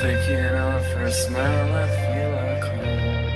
Sticking off her smell, I feel like home.